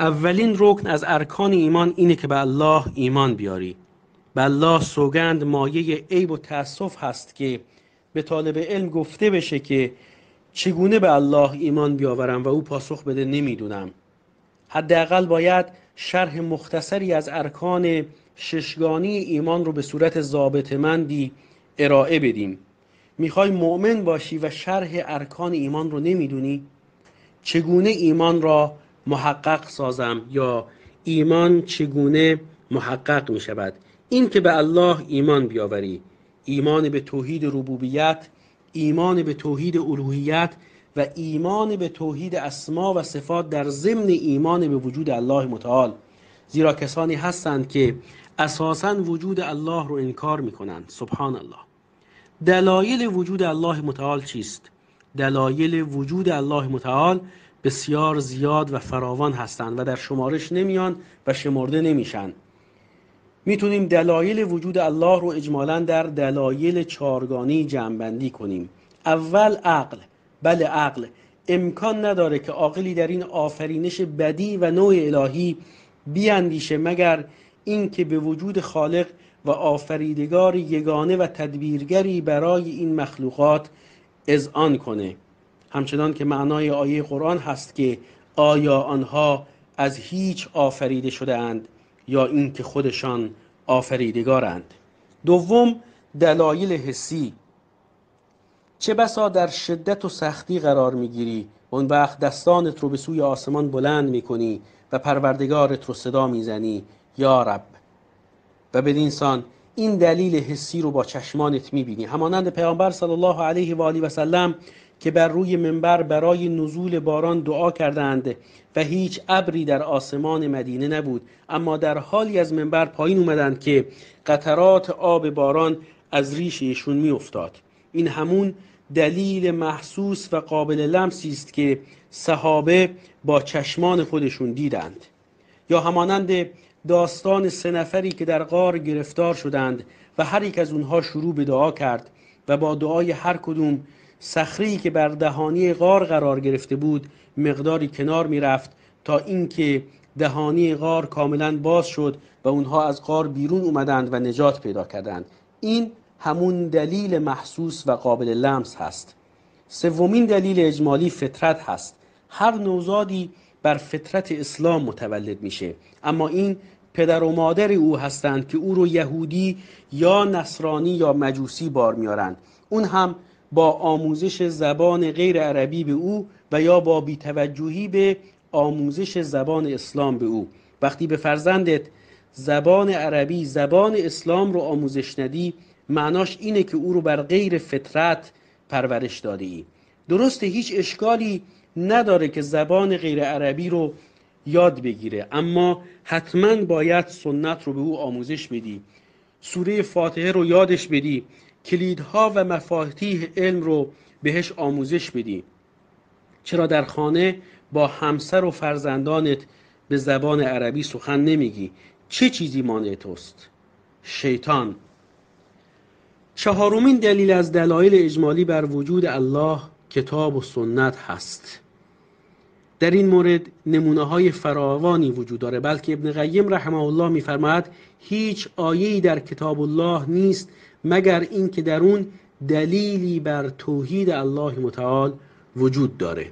اولین رکن از ارکان ایمان اینه که به الله ایمان بیاری. به الله سوگند مایه عیب و تأسف هست که به طالب علم گفته بشه که چگونه به الله ایمان بیاورم و او پاسخ بده نمی‌دونم. حداقل باید شرح مختصری از ارکان ششگانی ایمان رو به صورت ضابط مندی ارائه بدیم. می‌خوای مؤمن باشی و شرح ارکان ایمان رو نمی‌دونی؟ چگونه ایمان را محقق سازم یا ایمان چگونه محقق می شود این که به الله ایمان بیاوری ایمان به توحید ربوبیت ایمان به توحید الوهیت و ایمان به توحید اسما و صفات در ضمن ایمان به وجود الله متعال. زیرا کسانی هستند که اساسا وجود الله رو انکار می‌کنند. سبحان الله دلایل وجود الله متعال چیست؟ دلایل وجود الله متعال بسیار زیاد و فراوان هستند و در شمارش نمیان و شمرده نمیشن. می‌تونیم دلایل وجود الله رو اجمالا در دلایل چارگانی جمعبندی کنیم. اول عقل. بله عقل. امکان نداره که عاقلی در این آفرینش بدی و نوع الهی بیاندیشه مگر اینکه به وجود خالق و آفریدگار یگانه و تدبیرگری برای این مخلوقات اذعان کنه. همچنان که معنای آیه قرآن هست که آیا آنها از هیچ آفریده شده اند یا اینکه خودشان آفریدگارند؟ دوم دلایل حسی. چه بسا در شدت و سختی قرار می‌گیری؟ اون وقت دستانت رو به سوی آسمان بلند می‌کنی و پروردگارت رو صدا می‌زنی یا رب. و بدین سان این دلیل حسی رو با چشمانت می‌بینی. همانند پیامبر صلی الله علیه و آله و سلم که بر روی منبر برای نزول باران دعا کردند و هیچ ابری در آسمان مدینه نبود. اما در حالی از منبر پایین اومدند که قطرات آب باران از ریش ایشون میافتاد. این همون دلیل محسوس و قابل لمسی است که صحابه با چشمان خودشون دیدند. یا همانند داستان سه نفری که در غار گرفتار شدند و هر یک از اونها شروع به دعا کرد و با دعای هر کدوم صخری که بر دهانی غار قرار گرفته بود مقداری کنار می‌رفت تا اینکه دهانی غار کاملا باز شد و اونها از غار بیرون اومدند و نجات پیدا کردند. این همون دلیل محسوس و قابل لمس هست. سومین دلیل اجمالی فطرت هست. هر نوزادی بر فطرت اسلام متولد میشه. اما این پدر و مادر او هستند که او رو یهودی یا نصرانی یا مجوسی بار میارند اون هم با آموزش زبان غیر عربی به او و یا با بیتوجهی به آموزش زبان اسلام به او. وقتی به فرزندت زبان عربی زبان اسلام رو آموزش ندی معناش اینه که او رو بر غیر فطرت پرورش داده ای درسته هیچ اشکالی نداره که زبان غیر عربی رو یاد بگیره اما حتما باید سنت رو به او آموزش بدی. سوره فاتحه رو یادش بدی. کلیدها و مفاتیح علم رو بهش آموزش بدی چرا در خانه با همسر و فرزندانت به زبان عربی سخن نمیگی؟ چه چیزی مانع توست؟ شیطان. چهارمین دلیل از دلایل اجمالی بر وجود الله کتاب و سنت هست. در این مورد نمونه های فراوانی وجود داره بلکه ابن قیم رحمه الله میفرماید هیچ آیه‌ای در کتاب الله نیست مگر اینکه در اون دلیلی بر توحید الله متعال وجود داره.